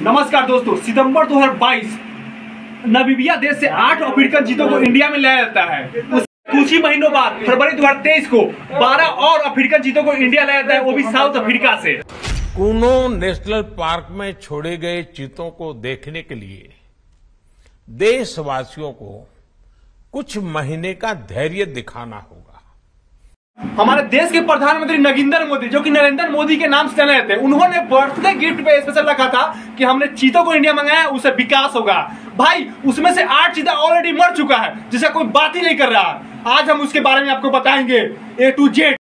नमस्कार दोस्तों, सितंबर 2022 नबीबिया देश से आठ अफ्रीकन चीतों को इंडिया में लाया जाता है। कुछ ही महीनों बाद, फरवरी 2023 को 12 और अफ्रीकन चीतों को इंडिया लाया जाता है, वो भी साउथ अफ्रीका से। कूनो नेशनल पार्क में छोड़े गए चीतों को देखने के लिए देशवासियों को कुछ महीने का धैर्य दिखाना होगा। हमारे देश के प्रधानमंत्री नगिंदर मोदी, जो कि नरेंद्र मोदी के नाम से जाने हैं उन्होंने बर्थडे गिफ्ट पे स्पेशल रखा था कि हमने चीतों को इंडिया मंगाया, उससे विकास होगा। भाई, उसमें से आठ चीता ऑलरेडी मर चुका है जिसका कोई बात ही नहीं कर रहा। आज हम उसके बारे में आपको बताएँगे ए टू जेड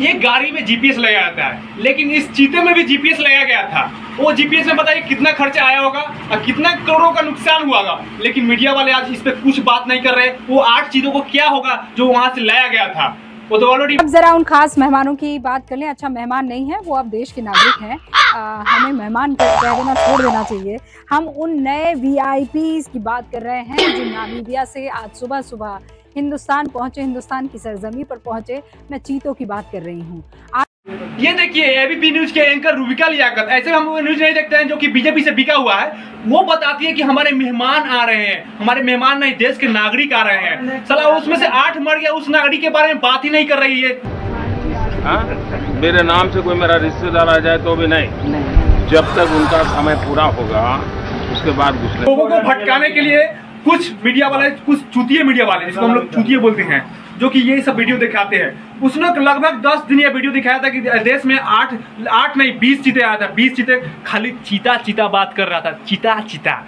ये गाड़ी में जीपीएस लगाया जाता है, लेकिन इस चीते में भी जीपीएस लगाया गया था। वो जीपीएस में बताइए कितना खर्चा आया होगा और कितना करोड़ों का नुकसान हुआ होगा। लेकिन मीडिया वाले आज इस पे कुछ बात नहीं कर रहे। वो आठ चीज़ों को क्या होगा जो वहाँ से लाया गया था? तो अब जरा उन खास मेहमानों की बात कर लें। अच्छा मेहमान नहीं है, वो अब देश के नागरिक हैं। हमें मेहमान कह देना छोड़ देना चाहिए। हम उन नए वीआईपी की बात कर रहे हैं, जो नामीबिया से आज सुबह सुबह हिंदुस्तान पहुँचे, हिंदुस्तान की सरजमी पर पहुँचे। मैं चीतों की बात कर रही हूँ। ये देखिए एबीपी न्यूज़ के एंकर रूबिका लियाकत ऐसे हम वो न्यूज़ नहीं देखते हैं जो कि बीजेपी से बिका हुआ है। वो बताती है कि हमारे मेहमान आ रहे हैं हमारे मेहमान नहीं देश के नागरिक आ रहे हैं। सला उसमें से आठ मर गया उस नागरिक के बारे में बात ही नहीं कर रही है। हाँ? मेरे नाम से कोई मेरा रिश्तेदार आ जाए तो भी नहीं। जब तक उनका समय पूरा होगा उसके बाद लोगों को भटकाने के लिए कुछ मीडिया वाले कुछ चूतिए मीडिया वाले जिसको हम लोग चूतिए बोलते हैं जो कि ये सब वीडियो दिखाते हैं। उसने लगभग दस दिन ये वीडियो दिखाया था कि देश में आठ आठ नहीं, बीस चीते आया था। बीस चीते खाली चीता चीता बात कर रहा था। चीता चीता